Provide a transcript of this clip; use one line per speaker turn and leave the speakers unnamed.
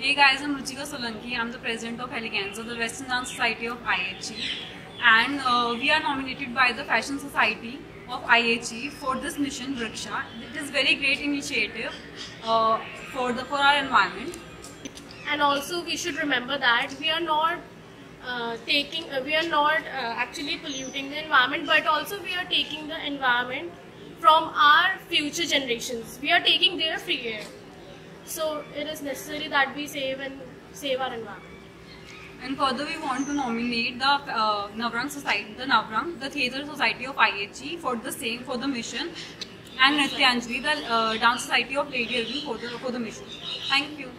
Hey guys, I'm Ruchika Solanki. I'm the president of Eleganza, the Western Dance Society of IHE. And uh, we are nominated by the Fashion Society of IHE for this mission, Vriksha. It is very great initiative uh, for, the, for our environment.
and also we should remember that we are not uh, taking uh, we are not uh, actually polluting the environment but also we are taking the environment from our future generations we are taking their free air so it is necessary that we save and save our environment
And further, we want to nominate the uh, Navrang Society, the Navrang, the Theatre Society of IHE for the same, for the mission, and Nrityanjali, the uh, Dance Society of Lady Irwin for the, for the mission. Thank you.